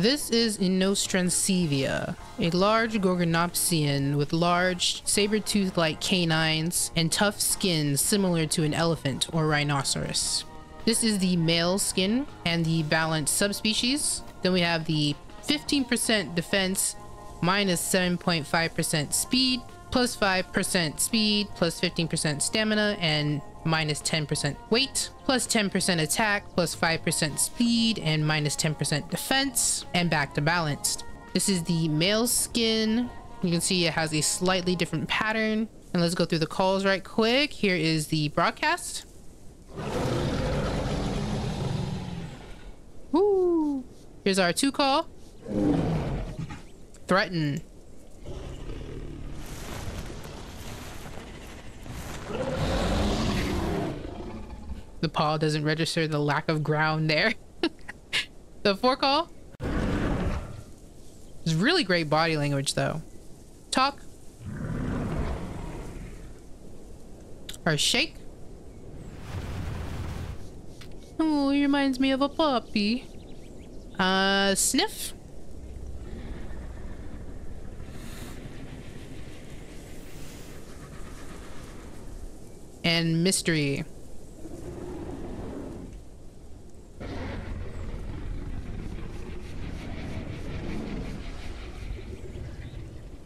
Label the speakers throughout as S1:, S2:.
S1: This is Inostrancevia, a large Gorgonopsian with large saber-tooth-like canines and tough skin similar to an elephant or rhinoceros. This is the male skin and the balanced subspecies. Then we have the 15% defense minus 7.5% speed plus 5% speed plus 15% stamina and minus 10% weight, plus 10% attack, plus 5% speed, and minus 10% defense, and back to balanced. This is the male skin. You can see it has a slightly different pattern. And let's go through the calls right quick. Here is the broadcast. Woo! Here's our two call. Threaten. The paw doesn't register the lack of ground there. the four call. It's really great body language though. Talk. Or shake. Oh, he reminds me of a puppy. Uh, sniff. And mystery.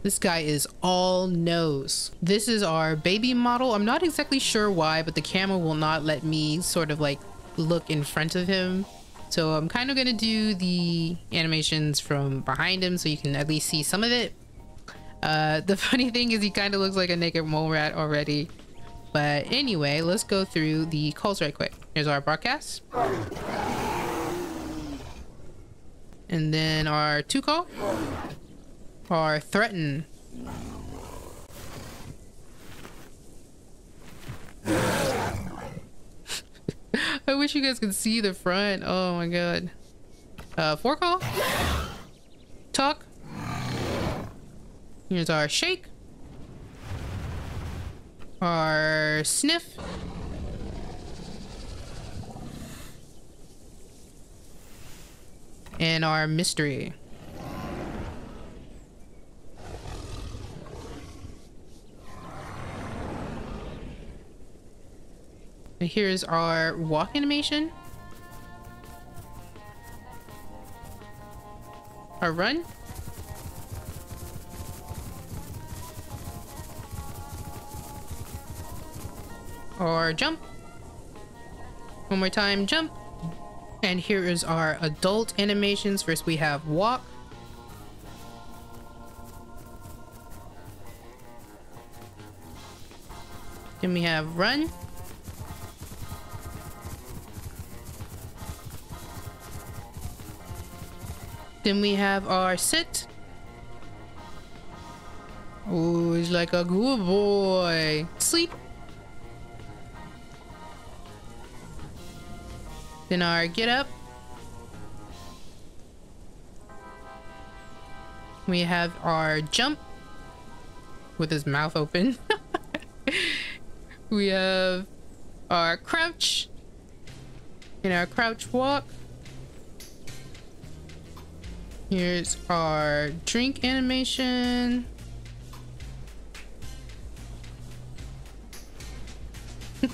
S1: This guy is all nose. This is our baby model. I'm not exactly sure why, but the camera will not let me sort of like look in front of him. So I'm kind of going to do the animations from behind him so you can at least see some of it. Uh, the funny thing is he kind of looks like a naked mole rat already. But anyway, let's go through the calls right quick. Here's our broadcast. And then our two call. Or threaten. I wish you guys could see the front. Oh my god. Uh, four call? Talk. Here's our shake. Our sniff. And our mystery. Here's our walk animation. Our run. Or jump. One more time, jump. And here is our adult animations. First we have walk. Then we have run. Then we have our sit. Oh, he's like a good boy. Sleep. Then our get up. We have our jump with his mouth open. we have our crouch and our crouch walk. Here's our drink animation. and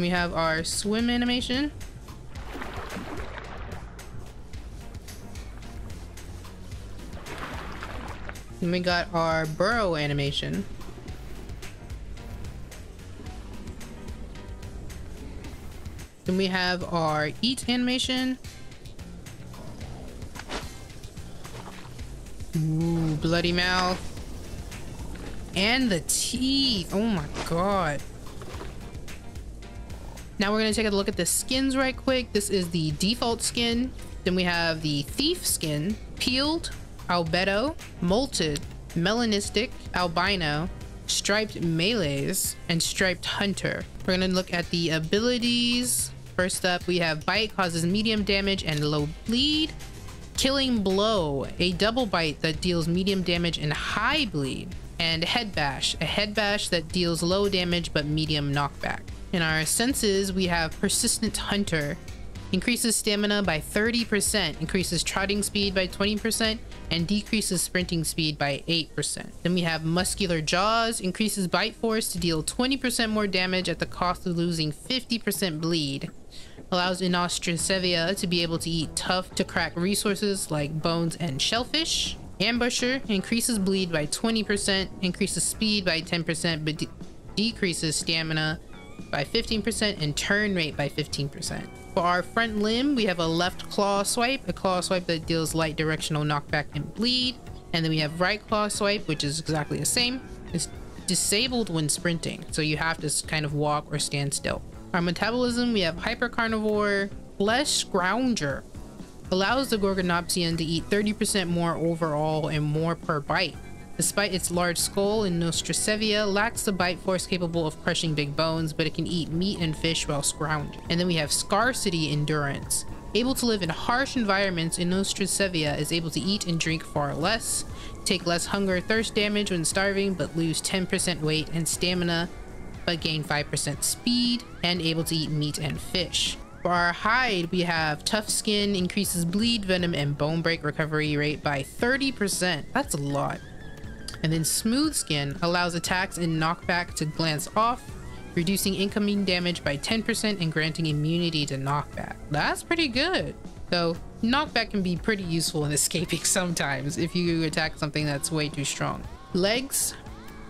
S1: we have our swim animation. And we got our burrow animation. Then we have our eat animation. Ooh, bloody mouth. And the teeth. Oh my god. Now we're going to take a look at the skins right quick. This is the default skin. Then we have the thief skin, peeled, albedo, molted, melanistic, albino, striped melees, and striped hunter. We're going to look at the abilities. First up, we have Bite causes medium damage and low bleed. Killing Blow, a double bite that deals medium damage and high bleed. And Head Bash, a head bash that deals low damage but medium knockback. In our senses, we have Persistent Hunter. Increases stamina by 30%, increases trotting speed by 20%, and decreases sprinting speed by 8%. Then we have Muscular Jaws, increases bite force to deal 20% more damage at the cost of losing 50% bleed. Allows Inostrancevia to be able to eat tough to crack resources like bones and shellfish. Ambusher increases bleed by 20%, increases speed by 10%, but de decreases stamina by 15% and turn rate by 15%. For our front limb, we have a left claw swipe, a claw swipe that deals light directional knockback and bleed. And then we have right claw swipe, which is exactly the same. It's disabled when sprinting, so you have to kind of walk or stand still. Our metabolism, we have hyper carnivore, flesh scrounger. Allows the Gorgonopsian to eat 30% more overall and more per bite. Despite its large skull, Inostrancevia lacks the bite force capable of crushing big bones, but it can eat meat and fish while scrounging. And then we have Scarcity Endurance. Able to live in harsh environments, Inostrancevia is able to eat and drink far less, take less hunger thirst damage when starving, but lose 10% weight and stamina, but gain 5% speed, and able to eat meat and fish. For our hide, we have tough skin, increases bleed, venom, and bone break recovery rate by 30%. That's a lot. And then Smooth Skin allows attacks and knockback to glance off, reducing incoming damage by 10% and granting immunity to knockback. That's pretty good. Though knockback can be pretty useful in escaping sometimes if you attack something that's way too strong. Legs,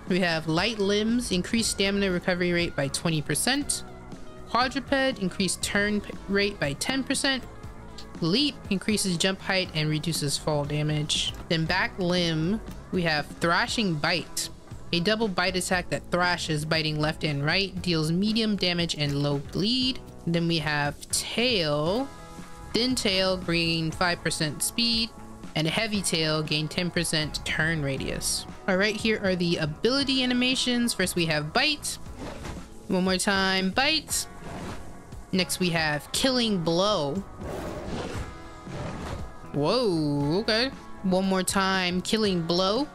S1: we have light limbs, increased stamina recovery rate by 20%. Quadruped, increased turn rate by 10%. Leap increases jump height and reduces fall damage. Then back limb we have Thrashing Bite. A double bite attack that thrashes, biting left and right, deals medium damage and low bleed. Then we have Tail. Thin Tail, bringing 5% speed, and a Heavy Tail, gain 10% turn radius. Alright, here are the ability animations. First we have Bite. One more time, Bite. Next we have Killing Blow. Whoa, okay. One more time, Killing Blow.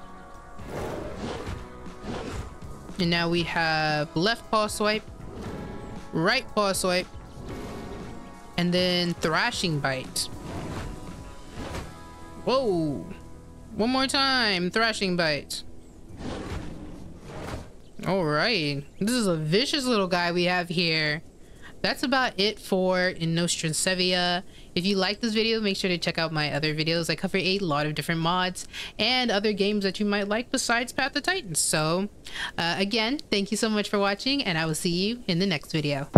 S1: And now we have left paw swipe, right paw swipe, and then Thrashing Bite. Whoa! One more time, Thrashing Bite. Alright, this is a vicious little guy we have here that's about it for Inostrancevia. If you like this video, make sure to check out my other videos. I cover a lot of different mods and other games that you might like besides Path of Titans. So, uh, again, thank you so much for watching, and I will see you in the next video.